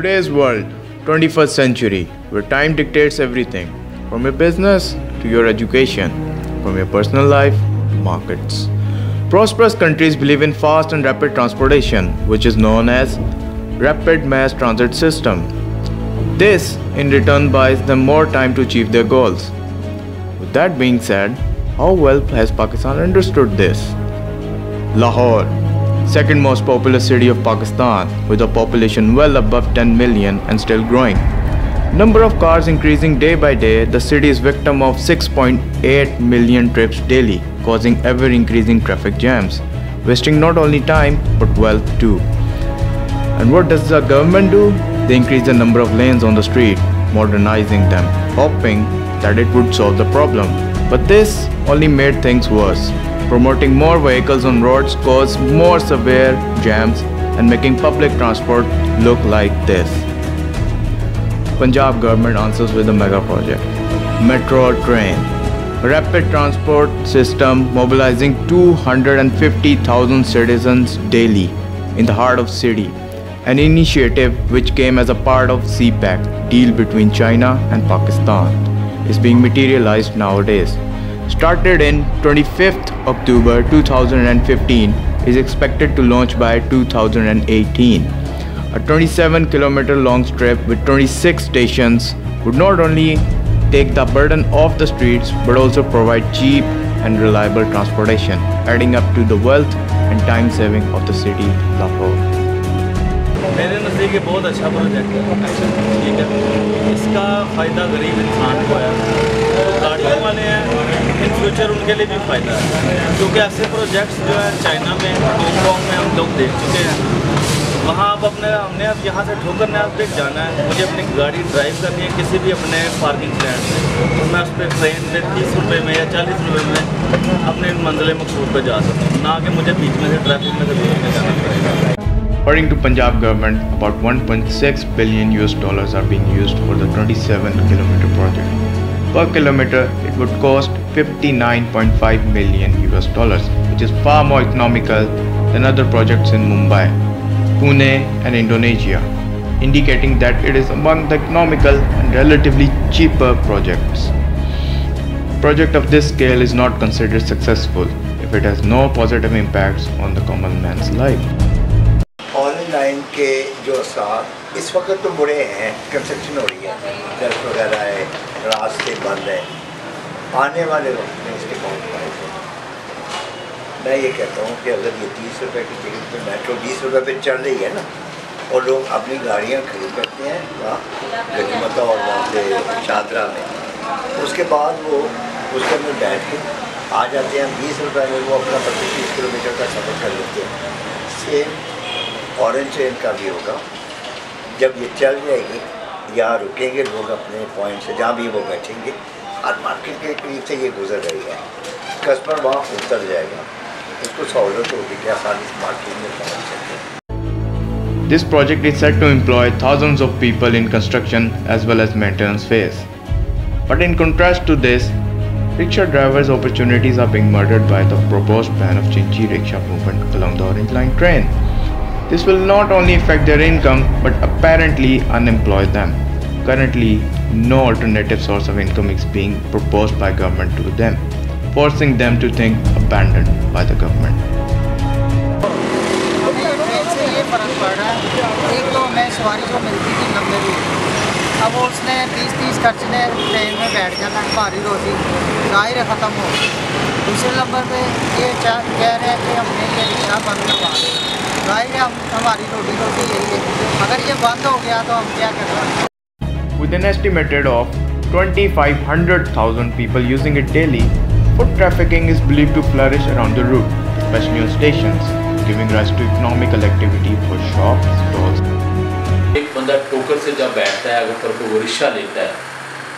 today's world, 21st century, where time dictates everything, from your business to your education, from your personal life, markets. Prosperous countries believe in fast and rapid transportation, which is known as rapid mass transit system. This in return buys them more time to achieve their goals. With that being said, how well has Pakistan understood this? Lahore, second most populous city of Pakistan with a population well above 10 million and still growing. Number of cars increasing day by day, the city is victim of 6.8 million trips daily, causing ever increasing traffic jams, wasting not only time but wealth too. And what does the government do? They increase the number of lanes on the street, modernizing them, hoping that it would solve the problem. But this only made things worse. Promoting more vehicles on roads caused more severe jams and making public transport look like this. Punjab government answers with a mega project. Metro train. Rapid transport system mobilizing 250,000 citizens daily in the heart of city. An initiative which came as a part of CPEC deal between China and Pakistan is being materialized nowadays Started in 25th October 2015 is expected to launch by 2018. A 27 kilometer long strip with 26 stations would not only take the burden off the streets but also provide cheap and reliable transportation, adding up to the wealth and time saving of the city Lahore. मेरे नज़दीक ये बहुत अच्छा project है ठीक है इसका फ़ायदा गरीब इंसान को है जो गाड़ियों वाले हैं ان فیوچر ان کے لیے بھی فائدہ ہے کیونکہ ایسے پروجیکٹس جو ہے چائنا میں ہانگ کانگ میں ہم لوگ دیکھ چکے ہیں وہاں اب اپنے ہم نے اب یہاں سے ٹھوکر نے نیب تک جانا ہے مجھے اپنی گاڑی ڈرائیو کرنی ہے کسی بھی اپنے پارکنگ لینڈ میں میں اس پہ ٹرین پہ تیس روپے میں یا چالیس روپے میں اپنے منزل مقصود پہ جا سکتا ہوں. نہ کہ مجھے بیچ میں سے ٹریفک میں سے بیچ میں جانا پڑے گا. According to Punjab government, about 1.6 billion US dollars are being used for the 27 kilometer project. Per kilometer, it would cost 59.5 million US dollars, which is far more economical than other projects in Mumbai, Pune, and Indonesia, indicating that it is among the economical and relatively cheaper projects. Project of this scale is not considered successful if it has no positive impacts on the common man's life. Online के जो साथ इस वक्त तो बुरे हैं construction हो रही है सड़क वगैरह है रास्ते बंद है آنے والے وقت میں اس کے پاؤنٹ پائے گا میں یہ کہتا ہوں کہ اگر یہ تیس روپے کی ٹکٹ پہ میٹرو بیس روپے پہ چل رہی ہے نا، اور لوگ اپنی گاڑیاں خرید کرتے ہیں وہاں گنیمتا اور وہاں سے شادرہ میں۔ اس کے بعد وہ اس کے اندر بیٹھ کے آ جاتے ہیں۔ بیس روپے میں وہ اپنا پچیس تیس کلو میٹر کا سفر کر لیتے ہیں۔ سیم اورنج ٹرین کا بھی ہوگا۔ جب یہ چل جائے گی یہاں رکیں گے لوگ اپنے پوائنٹ سے، جہاں بھی وہ بیٹھیں گے हर मार्केट के करीब से ये गुजर कस्टमर वहाँ उतर जाएगा इसको सहूलत होगी कि आसानी से मार्केट में पहुँच This project is set to employ thousands of people in construction as well as maintenance phase. But in contrast to this, rickshaw drivers' opportunities are being murdered by the proposed ban of Chingchi rickshaw movement along the Orange Line train. This will not only affect their income but apparently unemploy them. Currently, no alternative source of income is being proposed by government to them, forcing them to think abandoned by the government. اب اس نے تیس تیس خرچ نے train میں بیٹھ جانا بھاری روٹی ظاہر ختم ہو دوسرے نمبر پہ یہ کہہ رہے ہیں کہ ہم نے یہ بند کروا ظاہر ہے ہم ہماری روٹی روٹی یہی ہے اگر یہ بند ہو گیا تو ہم کیا کریں With an estimated of 2500,000 people using it daily, foot trafficking is believed to flourish around the route, especially on stations, giving rise to economical activity for shops, stalls, एक बंदा टोकर से जब बैठता है अगर पर वो रिक्शा लेता है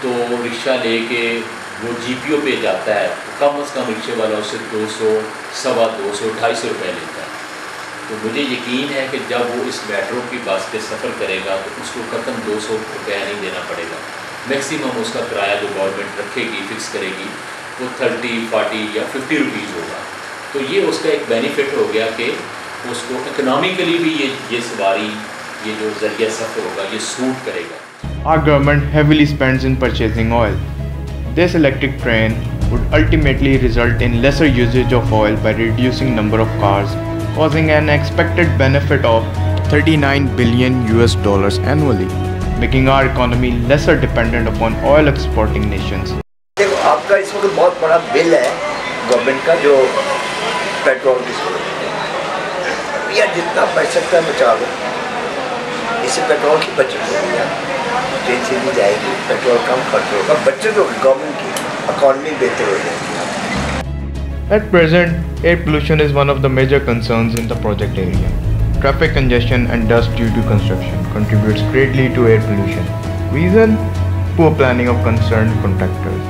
तो रिक्शा लेके वो जीपीओ पे जाता है तो कम अज़ कम रिक्शे वाला उससे दो सौ सवा दो सौ ढाई सौ रुपये लेता है تو مجھے یقین ہے کہ جب وہ اس میٹرو کی بس پہ سفر کرے گا تو اس کو قتم دو سو روپیہ نہیں دینا پڑے گا۔ میکسیمم اس کا کرایہ جو گورنمنٹ رکھے گی فکس کرے گی، وہ تھرٹی فورٹی یا ففٹی روپیز ہوگا۔ تو یہ اس کا ایک بینیفٹ ہو گیا کہ اس کو اکنامیکلی بھی یہ یہ سواری، یہ جو ذریعہ سفر ہوگا، یہ سوٹ کرے گا۔ Are government heavily spends in purchasing oil this electric train would ultimately result in lesser usage of oil by reducing number of cars causing an expected benefit of 39 billion US dollars annually, making our economy lesser dependent upon oil exporting nations. देखो आपका इस वक्त बहुत बड़ा bill है government का जो petrol की या जितना बच सकता है बचा लो इससे पेट्रोल की बचत होगी यार ट्रेन से भी जाएगी पेट्रोल कम खर्च होगा बचत होगी गवर्नमेंट की इकॉनमी बेहतर हो जाएगी At present, air pollution is one of the major concerns in the project area. Traffic congestion and dust due to construction contributes greatly to air pollution. Reason? Poor planning of concerned contractors.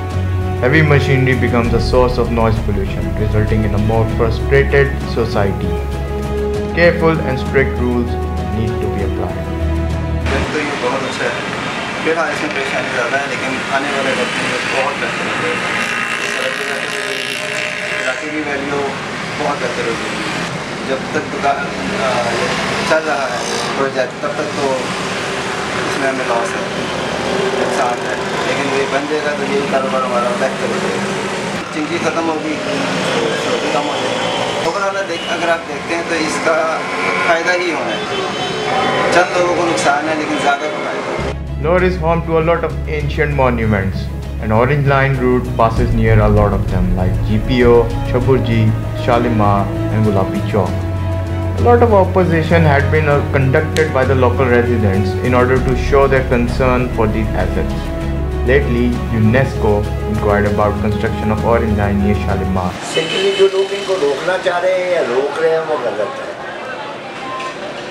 Heavy machinery becomes a source of noise pollution, resulting in a more frustrated society. Careful and strict rules need to be applied. दिन तो ये बहुत अच्छा है फिलहाल इसमें परेशानी ज़्यादा है लेकिन आने वाले वक्त में बहुत बेहतर हो کرتے رہو گے۔ جب تک چل رہا ہے پروجیکٹ تب تک تو اس میں ہمیں لاس ہے، نقصان ہے۔ لیکن یہ بن جائے گا تو یہی کاروبار ہمارا بہتر ہو جائے گا چنگی ختم ہوگی شوقی کم ہو جائے گا۔ اوور آل اگر آپ دیکھتے ہیں تو اس کا فائدہ ہی ہونا ہے۔ چند لوگوں کو نقصان ہے، لیکن زیادہ فائدہ Lord is home to a lot of ancient monuments. An orange line route passes near a lot of them like GPO, Chuburji, Shalimar and Gulabi Chowk. A lot of opposition had been uh, conducted by the local residents in order to show their concern for these assets. Lately, UNESCO inquired about construction of orange line near Shalimar. Secondly, जो लोग इनको रोकना चाह रहे या रोक रहे हैं वो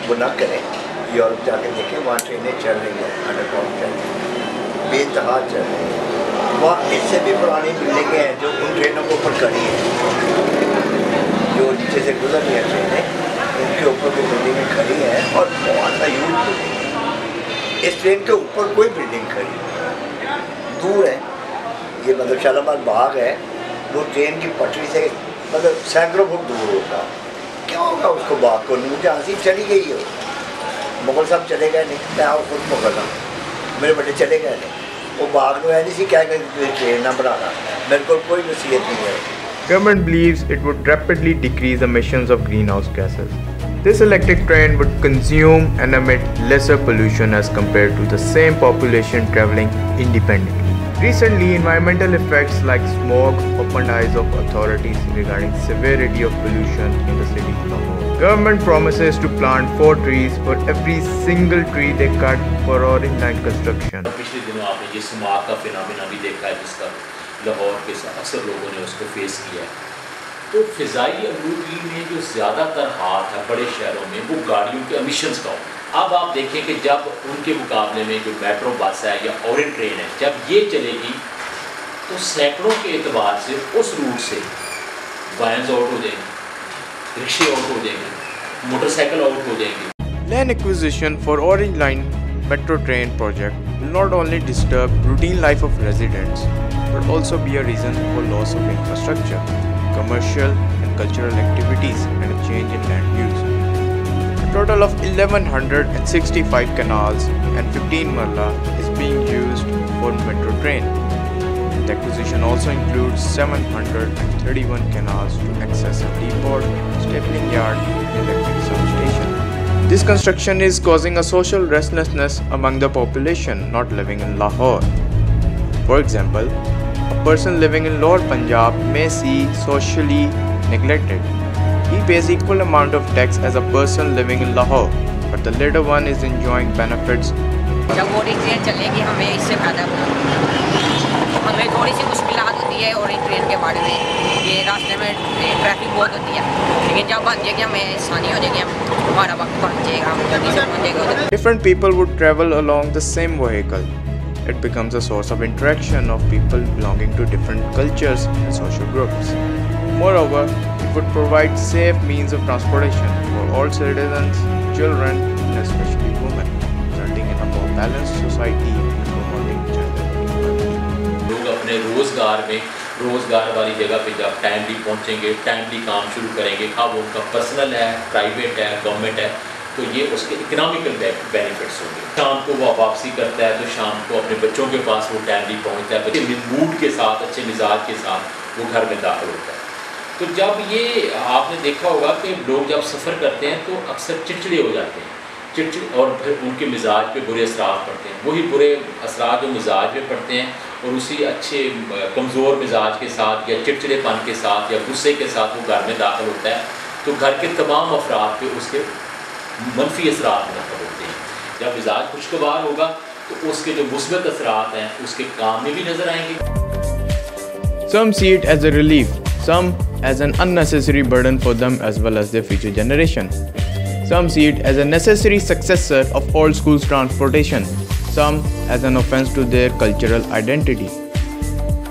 वो ना करें जाके देखें वहाँ ट्रेनें चल रही हैं अंडरग्राउंड चल चल रही हैं وہ اس سے بھی پرانی بلڈنگیں ہیں جو ان ٹرینوں کے اوپر کھڑی ہیں جو نیچے سے گزر گیا ہیں ٹرینیں، ان کے اوپر بھی بلڈنگیں کھڑی ہیں اور بہت سیوج بلڈنگ اس ٹرین کے اوپر کوئی بلڈنگ کھڑی دور ہے۔ یہ مطلب شال آباد باغ ہے۔ وہ ٹرین کی پٹری سے مطلب سینکڑوں فٹ دور ہوتا کیوں ہوگا اس کو باغ کو؟ مجھے ہنسی چلی گئی ہے۔ مغل صاحب چلے گئے نہیں، میں آؤں خود مغل ہوں میرے بڑے چلے گئے نہیں۔ वो बाग में है नहीं सी क्या कहीं ट्रेन ना बनाना मेरे को कोई नसीहत नहीं है Government believes it would rapidly decrease emissions of greenhouse gases. This electric train would consume and emit lesser pollution as compared to the same population traveling independently. Recently, environmental effects like smog opened eyes of authorities regarding severity of pollution in the city of Lahore. Government promises to plant four trees for every single tree they cut for orange line construction. पिछले दिनों आपने ये smart का phenomena भी देखा है जिसका लाहौर के सा- अक्सर लोगों ने उसको फेस किया है तो फ़िज़ाई आलूदगी में जो ज़्यादातर हाथ है बड़े शहरों में वो गाड़ियों के एमिशंस का होता है اب آپ دیکھیں کہ جب ان کے مقابلے میں جو میٹرو بس ہے یا اورین ٹرین ہے جب یہ چلے گی تو سینکڑوں کے اعتبار سے اس روٹ سے وائنز آؤٹ ہو جائیں گے رکشے آؤٹ ہو جائیں گے موٹر سائیکل آؤٹ ہو جائیں گے land acquisition for orange line metro train project will not only disturb routine life of residents but also be a reason for loss of infrastructure, commercial and cultural activities and a change in land use. Total of 1165 kanals and 15 marla is being used for metro train. The acquisition also includes 731 kanals to access a depot, stabling yard, and electric substation. This construction is causing a social restlessness among the population not living in Lahore. For example, a person living in Lower Punjab may see socially neglected. He pays equal amount of tax as a person living in Lahore, but the latter one is enjoying benefits जब और train चलेगी हमें इससे फ़ायदा होगा हमें थोड़ी सी मुश्किल होती है और ट्रेन के बारे में ये रास्ते में ट्रैफिक बहुत होती है लेकिन जब बन जाएगी हमें आसानी हो जाएगी हम हमारा वक्त बन जाएगा हम जल्दी से पहुँच जाएगा उधर Different people would travel along the same vehicle. It becomes a source of interaction of people belonging to different cultures and social groups. Moreover, it would provide safe means of transportation for all citizens, children, and especially women, resulting in a more balanced society and promoting gender equality. لوگ اپنے روزگار میں روزگار والی جگہ پہ جب timely پہنچیں گے ٹائملی کام شروع کریں گے خواب ان کا پرسنل ہے پرائیویٹ ہے گورنمنٹ ہے تو یہ اس کے اکنامیکل بینیفٹس ہوں گے۔ شام کو وہ واپسی کرتا ہے تو شام کو اپنے بچوں کے پاس وہ ٹائملی پہنچتا ہے۔ بچے موڈ کے ساتھ اچھے مزاج کے ساتھ وہ گھر میں داخل ہوتا ہے۔ تو جب یہ آپ نے دیکھا ہوگا کہ لوگ جب سفر کرتے ہیں تو اکثر چڑچڑے ہو جاتے ہیں۔ چڑچڑ اور پھر ان کے مزاج پہ برے اثرات پڑتے ہیں۔ وہی برے اثرات جو مزاج پہ پڑتے ہیں اور اسی اچھے، کمزور مزاج کے ساتھ یا چڑچڑے پن کے ساتھ یا غصے کے ساتھ وہ گھر میں داخل ہوتا ہے تو گھر کے تمام افراد پہ اس کے منفی اثرات داخل ہوتے ہیں۔ جب مزاج خوشگوار ہوگا تو اس کے جو مثبت اثرات ہیں اس کے کام میں بھی نظر آئیں گے۔ Some see it as a relief. Some as an unnecessary burden for them as well as their future generation. Some see it as a necessary successor of old school's transportation, some as an offense to their cultural identity.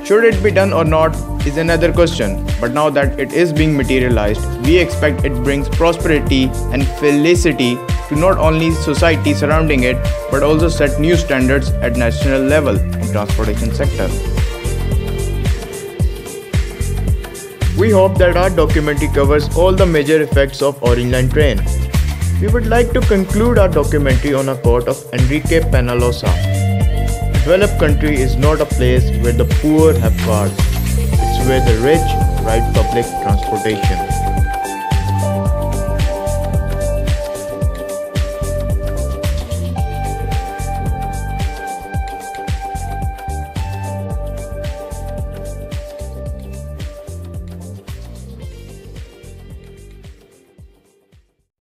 Should it be done or not is another question, but now that it is being materialized, we expect it brings prosperity and felicity to not only society surrounding it, but also set new standards at national level in transportation sector. We hope that our documentary covers all the major effects of Orange Line train. We would like to conclude our documentary on a quote of Enrique Penalosa. Developed country is not a place where the poor have cars, it's where the rich ride public transportation.